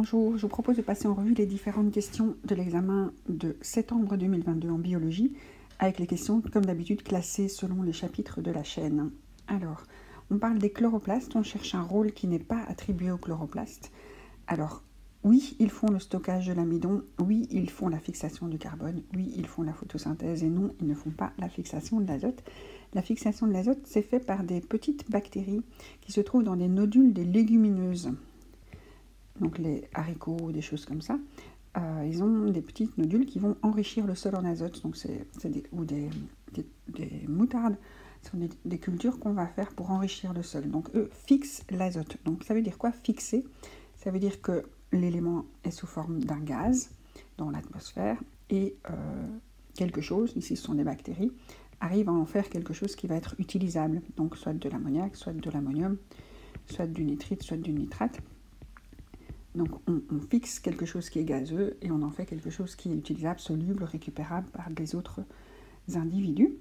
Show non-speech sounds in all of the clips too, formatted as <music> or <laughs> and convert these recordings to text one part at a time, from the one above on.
bonjour, je vous propose de passer en revue les différentes questions de l'examen de septembre 2022 en biologie, avec les questions, comme d'habitude, classées selon les chapitres de la chaîne. Alors, on parle des chloroplastes, on cherche un rôle qui n'est pas attribué aux chloroplastes. Alors, oui, ils font le stockage de l'amidon, oui, ils font la fixation du carbone, oui, ils font la photosynthèse, et non, ils ne font pas la fixation de l'azote. La fixation de l'azote, c'est fait par des petites bactéries qui se trouvent dans des nodules des légumineuses donc les haricots, des choses comme ça, euh, ils ont des petites nodules qui vont enrichir le sol en azote. Donc c'est ou des, des, moutardes, ce sont des, cultures qu'on va faire pour enrichir le sol. Donc eux fixent l'azote. Donc ça veut dire quoi fixer? Ça veut dire que l'élément est sous forme d'un gaz dans l'atmosphère et euh, quelque chose, ici ce sont des bactéries, arrive à en faire quelque chose qui va être utilisable. Donc soit de l'ammoniac, soit de l'ammonium, soit du nitrite, soit du nitrate. Donc on, fixe quelque chose qui est gazeux et on en fait quelque chose qui est utilisable, soluble, récupérable par des autres individus.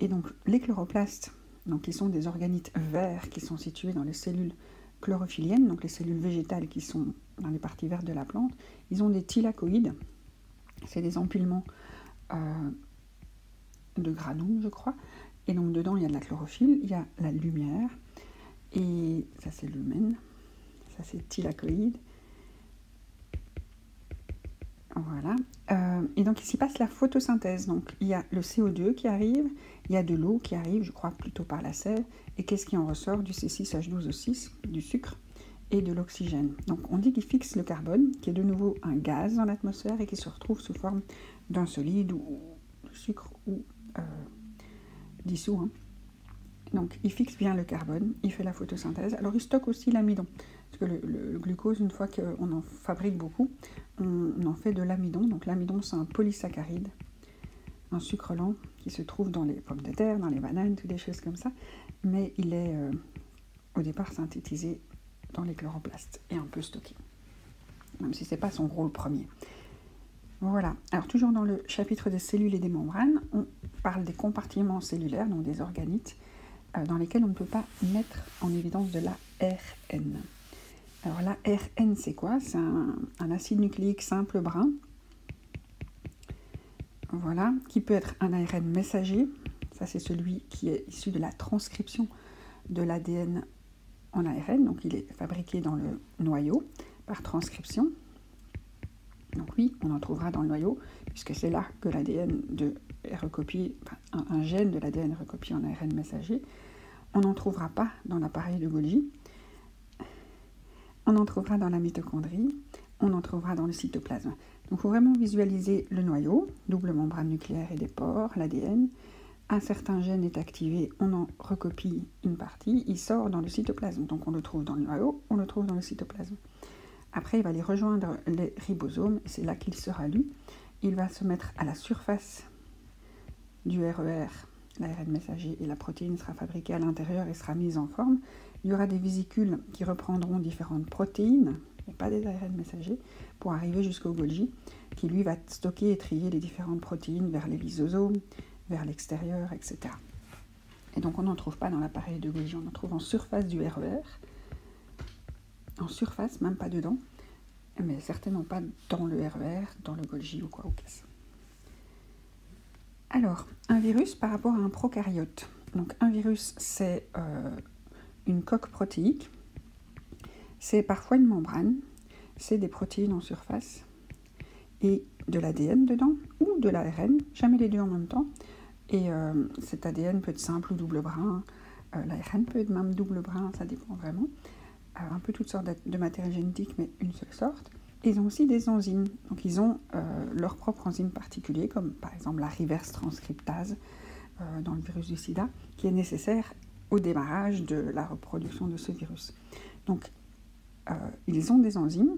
Et donc les chloroplastes, donc, qui sont des organites verts qui sont situés dans les cellules chlorophylliennes, donc les cellules végétales qui sont dans les parties vertes de la plante, ils ont des thylakoïdes, c'est des empilements euh, de granules, je crois. Et donc dedans, il y a de la chlorophylle, il y a la lumière, et ça c'est lumen, ça c'est thylakoïde, voilà. Euh, et donc ici passe la photosynthèse. Donc il y a le CO2 qui arrive, il y a de l'eau qui arrive, je crois plutôt par la sève. Et qu'est-ce qui en ressort Du C6H12O6, du sucre et de l'oxygène. Donc on dit qu'il fixe le carbone, qui est de nouveau un gaz dans l'atmosphère et qui se retrouve sous forme d'un solide ou de sucre ou euh, dissous. Hein. Donc il fixe bien le carbone, il fait la photosynthèse. Alors il stocke aussi l'amidon. Parce que le, glucose, une fois qu'on en fabrique beaucoup, on, en fait de l'amidon. Donc l'amidon, c'est un polysaccharide, un sucre lent qui se trouve dans les pommes de terre, dans les bananes, toutes des choses comme ça. Mais il est euh, au départ synthétisé dans les chloroplastes et un peu stocké. Même si ce n'est pas son rôle premier. Voilà. Alors toujours dans le chapitre des cellules et des membranes, on parle des compartiments cellulaires, donc des organites, euh, dans lesquels on ne peut pas mettre en évidence de la RN. Alors là, RN, c'est quoi? C'est un, acide nucléique simple brun. Voilà, qui peut être un ARN messager. Ça, c'est celui qui est issu de la transcription de l'ADN en ARN. Donc, il est fabriqué dans le noyau par transcription. Donc oui, on en trouvera dans le noyau, puisque c'est là que l'ADN est recopié, un, un, gène de l'ADN recopié en ARN messager. On n'en trouvera pas dans l'appareil de Golgi. On en trouvera dans la mitochondrie, on en trouvera dans le cytoplasme. Donc il faut vraiment visualiser le noyau, double membrane nucléaire et des pores, l'ADN. Un certain gène est activé, on en recopie une partie, il sort dans le cytoplasme. Donc on le trouve dans le noyau, on le trouve dans le cytoplasme. Après, il va aller rejoindre les ribosomes, et c'est là qu'il sera lu. Il va se mettre à la surface du RER, l'ARN messager, et la protéine sera fabriquée à l'intérieur et sera mise en forme. Il y aura des vésicules qui reprendront différentes protéines, mais pas des ARN messagers, pour arriver jusqu'au Golgi, qui lui va stocker et trier les différentes protéines vers les lysosomes, vers l'extérieur, etc. Et donc on n'en trouve pas dans l'appareil de Golgi, on en trouve en surface du RER, en surface, même pas dedans, mais certainement pas dans le RER, dans le Golgi ou quoi au caisse. Alors, un virus par rapport à un prokaryote. Donc un virus, c'est euh, une coque protéique. C'est parfois une membrane, c'est des protéines en surface et de l'ADN dedans ou de l'ARN, jamais les deux en même temps. Et euh, cet ADN peut être simple ou double brin, euh, l'ARN peut être même double brin, ça dépend vraiment. Euh, un peu toutes sortes de matériel génétique, mais une seule sorte. ils ont aussi des enzymes, donc ils ont leurs propres enzymes particuliers, comme par exemple la reverse transcriptase dans le virus du sida, qui est nécessaire au démarrage de la reproduction de ce virus. Donc, euh, ils ont des enzymes,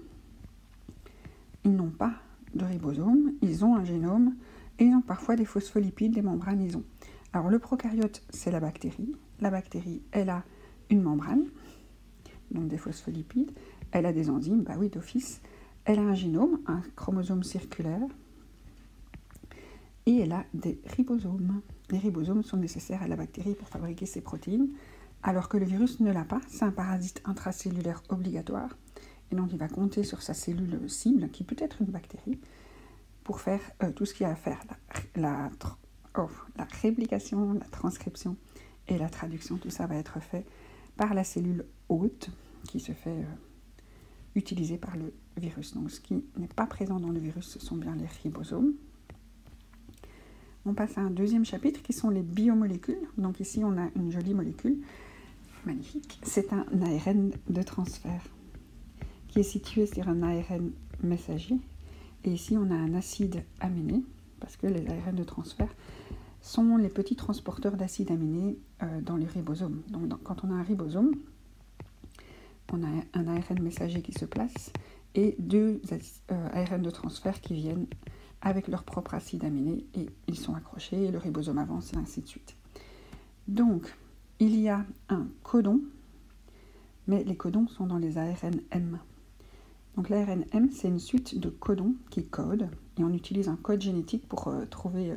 ils n'ont pas de ribosome, ils ont un génome et ont parfois des phospholipides, des membranes, ils ont. Alors, le prokaryote, c'est la bactérie. La bactérie, elle a une membrane, donc des phospholipides. Elle a des enzymes, bah oui, d'office. Elle a un génome, un chromosome circulaire. Et elle a des ribosomes. Les ribosomes sont nécessaires à la bactérie pour fabriquer ses protéines, alors que le virus ne l'a pas. C'est un parasite intracellulaire obligatoire. Et donc il va compter sur sa cellule cible, qui peut être une bactérie, pour faire euh, tout ce qu'il y a à faire, la, oh, la, réplication, la transcription et la traduction. Tout ça va être fait par la cellule hôte qui se fait euh, utiliser par le virus. Donc ce qui n'est pas présent dans le virus, ce sont bien les ribosomes. On passe à un deuxième chapitre qui sont les biomolécules. Donc ici, on a une jolie molécule, magnifique. C'est un ARN de transfert qui est situé sur un ARN messager. Et ici, on a un acide aminé, parce que les ARN de transfert sont les petits transporteurs d'acides aminés euh, dans les ribosomes. Donc quand on a un ribosome, on a un ARN messager qui se place et deux euh, ARN de transfert qui viennent avec leur propre acide aminé et ils sont accrochés et le ribosome avance et ainsi de suite. Donc, il y a un codon, mais les codons sont dans les ARN M. Donc l'ARN M, c'est une suite de codons qui codent et on utilise un code génétique pour euh, trouver euh,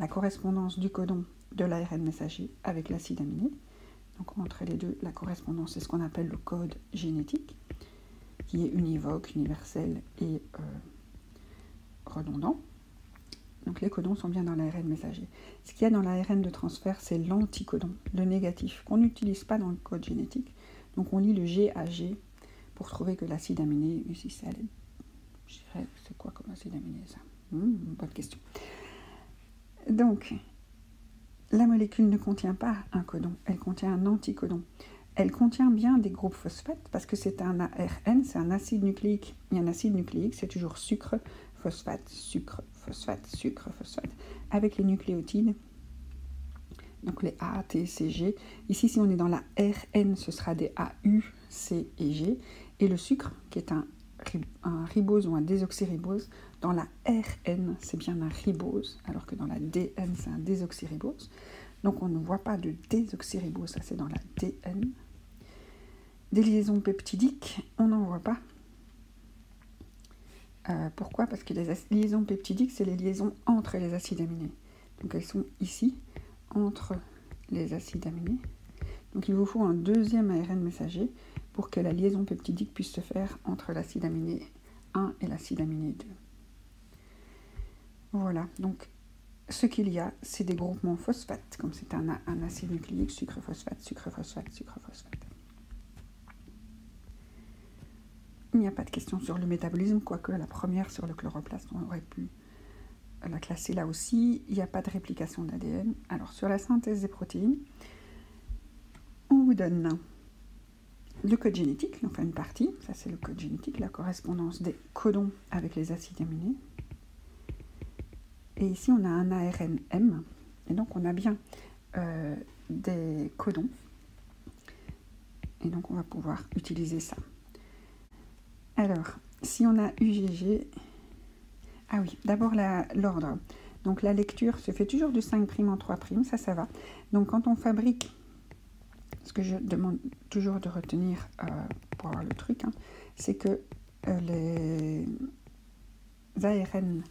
la correspondance du codon de l'ARN messager avec l'acide aminé. Donc entre les deux, la correspondance, c'est ce qu'on appelle le code génétique, qui est univoque, universel et euh, redondant. Donc les codons sont bien dans l'ARN messager. Ce qu'il y a dans l'ARN de transfert, c'est l'anticodon, le négatif, qu'on n'utilise pas dans le code génétique. Donc on lit le G à G pour trouver que l'acide aminé, ici c'est c'est quoi comme acide aminé ça? Hmm, Bonne question. Donc, la molécule ne contient pas un codon, elle contient un anticodon. Elle contient bien des groupes phosphates parce que c'est un ARN, c'est un acide nucléique. Et un acide nucléique, c'est toujours sucre, phosphate, sucre, phosphate, sucre, phosphate, avec les nucléotides. Donc les A, T, C, G. Ici, si on est dans la RN, ce sera des A, U, C et G. Et le sucre, qui est un, ribose ou un désoxyribose, dans la RN, c'est bien un ribose, alors que dans la DN, c'est un désoxyribose. Donc on ne voit pas de désoxyribose, ça c'est dans la DN. Des liaisons peptidiques, on n'en voit pas. Euh, pourquoi? Parce que les liaisons peptidiques, c'est les liaisons entre les acides aminés. Donc elles sont ici, entre les acides aminés. Donc il vous faut un deuxième ARN messager pour que la liaison peptidique puisse se faire entre l'acide aminé 1 et l'acide aminé 2. Voilà, donc ce qu'il y a, c'est des groupements phosphates, comme c'est un, un, acide nucléique, sucre-phosphate, sucre-phosphate, sucre-phosphate. Il n'y a pas de question sur le métabolisme, quoique la première sur le chloroplaste, on aurait pu la classer là aussi. Il n'y a pas de réplication d'ADN. Alors sur la synthèse des protéines, on vous donne le code génétique, enfin une partie, ça c'est le code génétique, la correspondance des codons avec les acides aminés. Et ici on a un ARN M, et donc on a bien euh, des codons. Et donc on va pouvoir utiliser ça. Alors, si on a UGG, ah oui, d'abord l'ordre. Donc la lecture se fait toujours de 5' en 3', ça, ça va. Donc quand on fabrique, ce que je demande toujours de retenir euh, pour avoir le truc, hein, c'est que euh, les ARN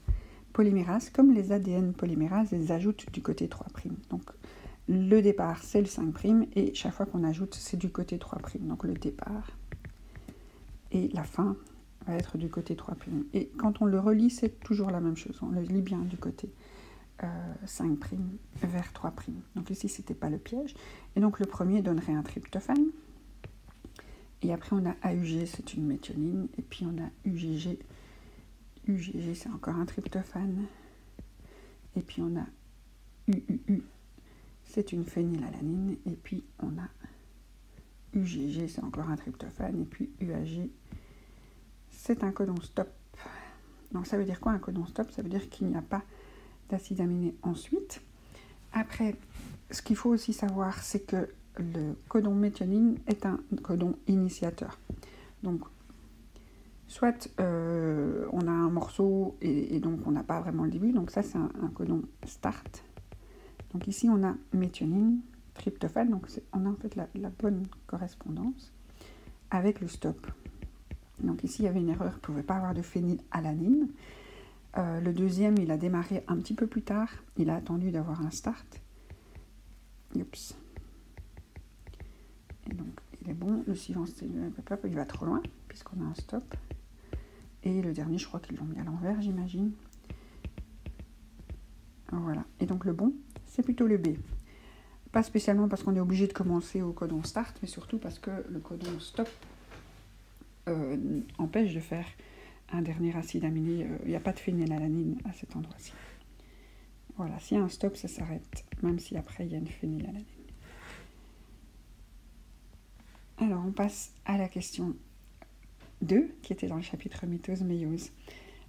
polymérases, comme les ADN polymérases, elles ajoutent du côté 3'. Donc le départ, c'est le 5' et chaque fois qu'on ajoute, c'est du côté 3'. Donc le départ, et la fin va être du côté 3'. Et quand on le relit, c'est toujours la même chose. On le lit bien du côté 5' euh, vers 3'. Donc ici, c'était pas le piège. Et donc le premier donnerait un tryptophane. Et après, on a AUG, c'est une méthionine. Et puis on a UGG. UGG, c'est encore un tryptophane. Et puis on a UUU, c'est une phénylalanine. Et puis on a UGG, c'est encore un tryptophane. Et puis UAG, c'est un codon stop. Donc ça veut dire quoi un codon stop? Ça veut dire qu'il n'y a pas d'acide aminé ensuite. Après, ce qu'il faut aussi savoir, c'est que le codon méthionine est un codon initiateur. Donc, soit euh, on a un morceau et, donc on n'a pas vraiment le début, donc ça c'est un, codon start. Donc ici on a méthionine, tryptophane, donc on a en fait la bonne correspondance avec le stop. Donc ici, il y avait une erreur, il ne pouvait pas avoir de phénylalanine. Euh, le deuxième, il a démarré un petit peu plus tard. Il a attendu d'avoir un start. Oups. Et donc, il est bon. Le suivant, c'est le il va trop loin, puisqu'on a un stop. Et le dernier, je crois qu'ils l'ont mis à l'envers, j'imagine. Voilà. Et donc le bon, c'est plutôt le B. Pas spécialement parce qu'on est obligé de commencer au codon start, mais surtout parce que le codon stop euh, empêche de faire un dernier acide aminé. Euh, il n'y a pas de phénylalanine à cet endroit-ci. Voilà, s'il y a un stop, ça s'arrête, même si après il y a une phénylalanine. Alors, on passe à la question 2, qui était dans le chapitre mitose-méiose.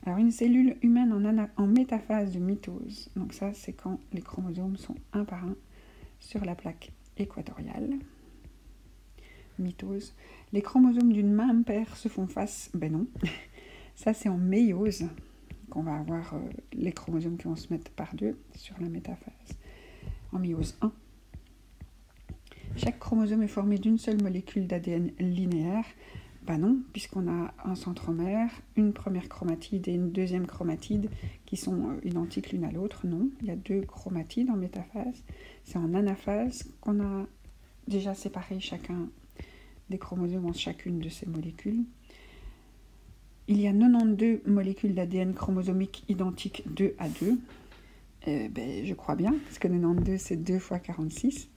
Alors, une cellule humaine en, en métaphase de mitose. Donc ça, c'est quand les chromosomes sont un par un sur la plaque équatoriale. Mitose. Les chromosomes d'une même paire se font face. Ben non. <laughs> Ça, c'est en méiose qu'on va avoir euh, les chromosomes qui vont se mettre par deux sur la métaphase. En méiose 1. Chaque chromosome est formé d'une seule molécule d'ADN linéaire. Ben non, puisqu'on a un centromère, une première chromatide et une deuxième chromatide qui sont euh, identiques l'une à l'autre. Non, il y a deux chromatides en métaphase. C'est en anaphase qu'on a déjà séparé chacun des chromosomes en chacune de ces molécules. Il y a 92 molécules d'ADN chromosomique identiques 2 à 2. Euh, ben, je crois bien, parce que 92 c'est 2 fois 46.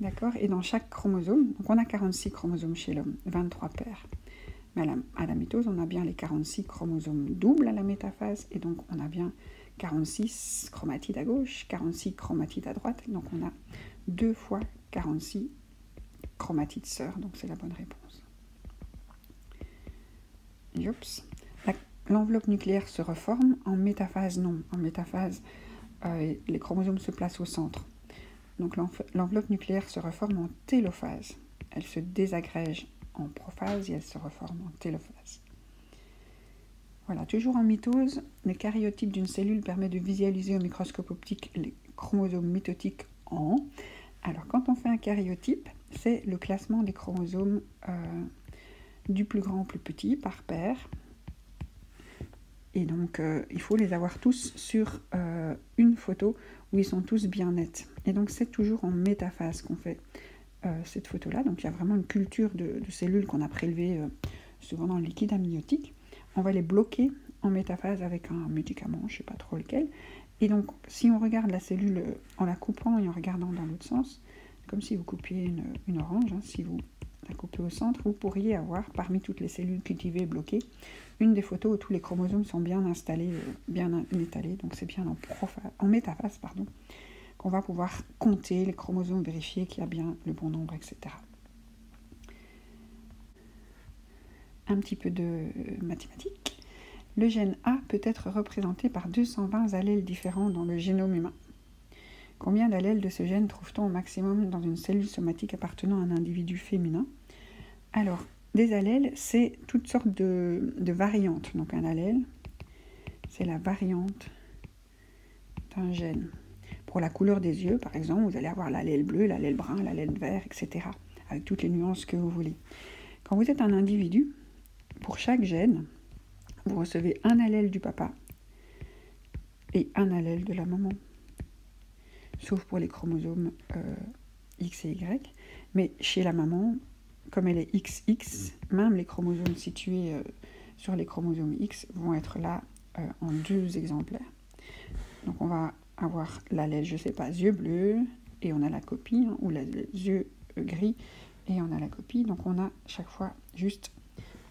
D'accord Et dans chaque chromosome, donc on a 46 chromosomes chez l'homme, 23 paires. Mais à la, à mitose, on a bien les 46 chromosomes doubles à la métaphase, et donc on a bien 46 chromatides à gauche, 46 chromatides à droite, donc on a 2 fois 46 chromatides sœurs, donc c'est la bonne réponse. L'enveloppe nucléaire se reforme en métaphase non. En métaphase, euh, les chromosomes se placent au centre. Donc l'enveloppe nucléaire se reforme en télophase. Elle se désagrège en prophase et elle se reforme en télophase. Voilà, toujours en mitose, le karyotype d'une cellule permet de visualiser au microscope optique les chromosomes mitotiques en. Alors quand on fait un karyotype, c'est le classement des chromosomes euh, du plus grand au plus petit par paire. Et donc, euh, il faut les avoir tous sur euh, une photo où ils sont tous bien nets. Et donc, c'est toujours en métaphase qu'on fait euh, cette photo-là. Donc, il y a vraiment une culture de, cellules qu'on a prélevées souvent dans le liquide amniotique. On va les bloquer en métaphase avec un médicament, je ne sais pas trop lequel. Et donc, si on regarde la cellule en la coupant et en regardant dans l'autre sens, comme si vous coupiez une, orange, hein, si vous coupez au centre, vous pourriez avoir, parmi toutes les cellules cultivées bloquées, une des photos où tous les chromosomes sont bien installés, euh, bien étalés, donc c'est bien en, métaphase, qu'on va pouvoir compter les chromosomes, vérifier qu'il y a bien le bon nombre, etc. Un petit peu de mathématiques. Le gène A peut être représenté par 220 allèles différents dans le génome humain. Combien d'allèles de ce gène trouve-t-on au maximum dans une cellule somatique appartenant à un individu féminin? Alors, des allèles, c'est toutes sortes de, variantes. Donc un allèle, c'est la variante d'un gène. Pour la couleur des yeux, par exemple, vous allez avoir l'allèle bleu, l'allèle brun, l'allèle vert, etc. Avec toutes les nuances que vous voulez. Quand vous êtes un individu, pour chaque gène, vous recevez un allèle du papa et un allèle de la maman. Sauf pour les chromosomes euh, X et Y. Mais chez la maman, comme elle est XX, même les chromosomes situés euh, sur les chromosomes X vont être là euh, en deux exemplaires. Donc on va avoir l'allèle, je ne sais pas, yeux bleus, et on a la copie, hein, ou les yeux gris, et on a la copie. Donc on a chaque fois juste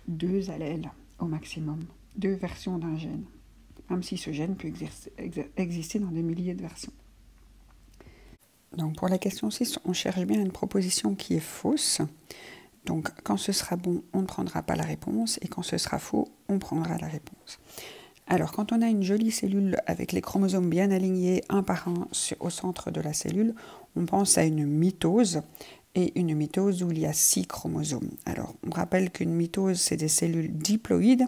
deux allèles au maximum, deux versions d'un gène, même si ce gène peut exister dans des milliers de versions. Donc pour la question 6, on cherche bien une proposition qui est fausse. Donc quand ce sera bon, on ne prendra pas la réponse et quand ce sera faux, on prendra la réponse. Alors quand on a une jolie cellule avec les chromosomes bien alignés un par un au centre de la cellule, on pense à une mitose et une mitose où il y a six chromosomes. Alors on rappelle qu'une mitose, c'est des cellules diploïdes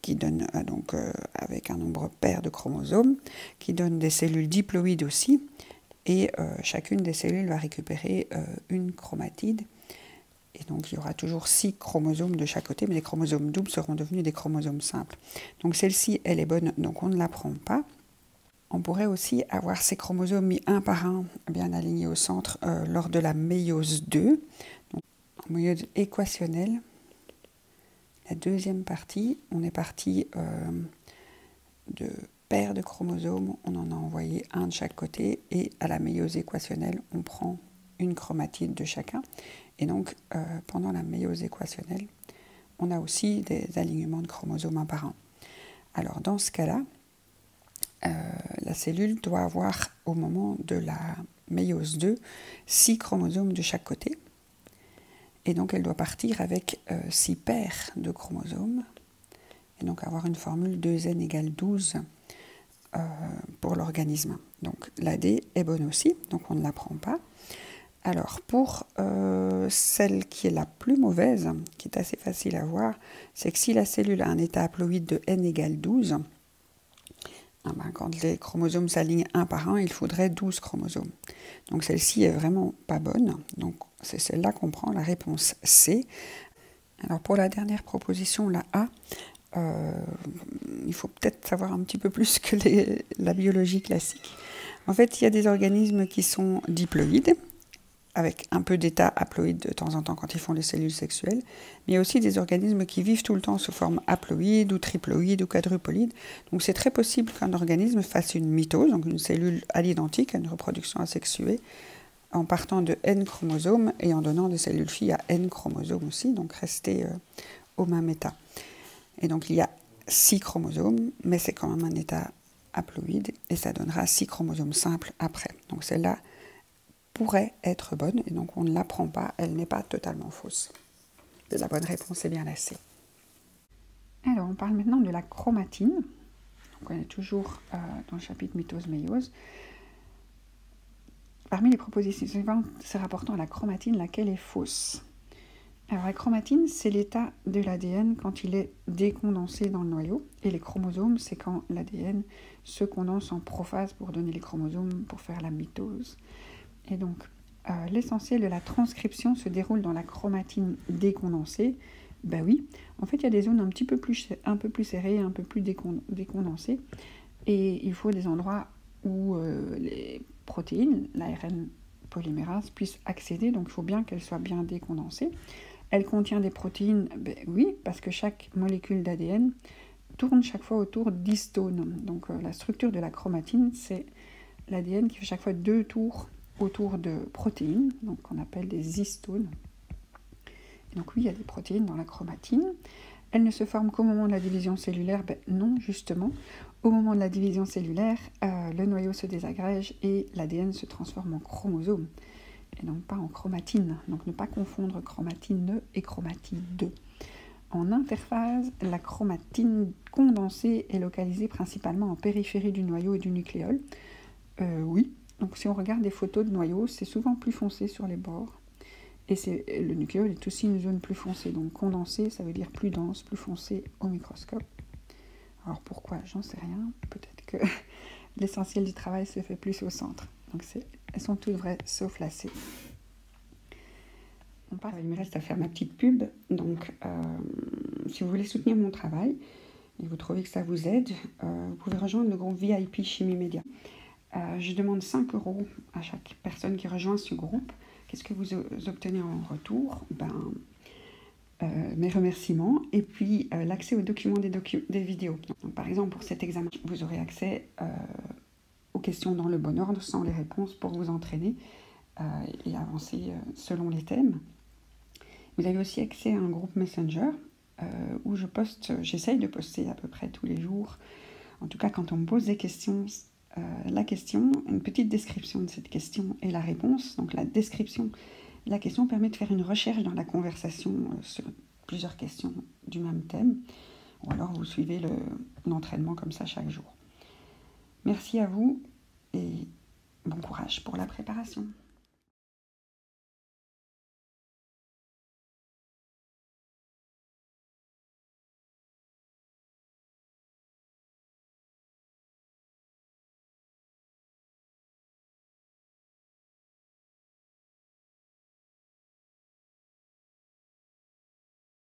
qui, donnent euh, donc euh, avec un nombre pair de chromosomes, qui donnent des cellules diploïdes aussi, et euh, chacune des cellules va récupérer une chromatide et donc, il y aura toujours six chromosomes de chaque côté, mais les chromosomes doubles seront devenus des chromosomes simples. Donc, celle-ci, elle est bonne, donc on ne la prend pas. On pourrait aussi avoir ces chromosomes mis un par un, bien alignés au centre, euh, lors de la méiose 2. méiose équationnelle. La deuxième partie, on est parti euh, de paires de chromosomes, on en a envoyé un de chaque côté, et à la méiose équationnelle, on prend une chromatide de chacun. Et donc, euh, pendant la méiose équationnelle, on a aussi des alignements de chromosomes un par un. Alors, dans ce cas-là, euh, la cellule doit avoir, au moment de la méiose 2, six chromosomes de chaque côté. Et donc, elle doit partir avec euh, six paires de chromosomes. Et donc, avoir une formule 2n égale 12 pour l'organisme. Donc, la D est bonne aussi, donc on ne la prend pas. Alors, pour euh, celle qui est la plus mauvaise, qui est assez facile à voir, c'est que si la cellule a un état haploïde de n égale 12, ah ben, quand les chromosomes s'alignent un par un, il faudrait 12 chromosomes. Donc celle-ci est vraiment pas bonne. Donc c'est celle-là qu'on prend, la réponse C. Alors pour la dernière proposition, la A, euh, il faut peut-être savoir un petit peu plus que la biologie classique. En fait, il y a des organismes qui sont diploïdes, avec un peu d'état haploïde de temps en temps quand ils font les cellules sexuelles, mais il y a aussi des organismes qui vivent tout le temps sous forme haploïde ou triploïde ou quadrupolide. Donc c'est très possible qu'un organisme fasse une mitose, donc une cellule à l'identique, à une reproduction asexuée, en partant de N chromosomes et en donnant des cellules filles à N chromosomes aussi, donc rester euh, au même état. Et donc il y a 6 chromosomes, mais c'est quand même un état haploïde, et ça donnera 6 chromosomes simples après. Donc celle-là pourrait être bonne, et donc on ne l'apprend pas, elle n'est pas totalement fausse. La bonne réponse est bien la C. Alors, on parle maintenant de la chromatine. Donc, on est toujours euh, dans le chapitre mitose-méiose. Parmi les propositions suivantes se rapportant à la chromatine, laquelle est fausse Alors, la chromatine, c'est l'état de l'ADN quand il est décondensé dans le noyau. Et les chromosomes, c'est quand l'ADN se condense en prophase pour donner les chromosomes pour faire la mitose. Et donc, euh, l'essentiel de la transcription se déroule dans la chromatine décondensée. Ben oui, en fait, il y a des zones un petit peu plus, serrées, un peu plus décondensées. Et il faut des endroits où euh, les protéines, l'ARN polymérase, puissent accéder. Donc, il faut bien qu'elles soient bien décondensées. Elle contient des protéines, ben oui, parce que chaque molécule d'ADN tourne chaque fois autour d'histones. Donc, euh, la structure de la chromatine, c'est l'ADN qui fait chaque fois deux tours autour de protéines, donc qu'on appelle des histones. donc oui, il y a des protéines dans la chromatine. Elles ne se forment qu'au moment de la division cellulaire ben, Non, justement. Au moment de la division cellulaire, euh, le noyau se désagrège et l'ADN se transforme en chromosome, et donc pas en chromatine. Donc ne pas confondre chromatine et chromatine 2. En interphase, la chromatine condensée est localisée principalement en périphérie du noyau et du nucléole. Euh, oui, donc si on regarde des photos de noyaux, c'est souvent plus foncé sur les bords. Et le nucléole est aussi une zone plus foncée. Donc condensé, ça veut dire plus dense, plus foncé au microscope. Alors pourquoi? J'en sais rien. Peut-être que <laughs> l'essentiel du travail se fait plus au centre. Donc elles sont toutes vraies, sauf la C. On parle, il me reste à faire ma petite pub. Donc euh, si vous voulez soutenir mon travail et vous trouvez que ça vous aide, euh, vous pouvez rejoindre le groupe VIP Chimie Média. Euh, je demande 5 euros à chaque personne qui rejoint ce groupe. Qu'est-ce que vous obtenez en retour? Ben, euh, Mes remerciements et puis euh, l'accès aux documents des, vidéos. par exemple, pour cet examen, vous aurez accès aux questions dans le bon ordre, sans les réponses, pour vous entraîner et avancer selon les thèmes. Vous avez aussi accès à un groupe Messenger où je poste, j'essaye de poster à peu près tous les jours. En tout cas, quand on me pose des questions, euh, la question, une petite description de cette question et la réponse. Donc la description, la question permet de faire une recherche dans la conversation euh, sur plusieurs questions du même thème. Ou alors vous suivez l'entraînement comme ça chaque jour. Merci à vous et bon courage pour la préparation.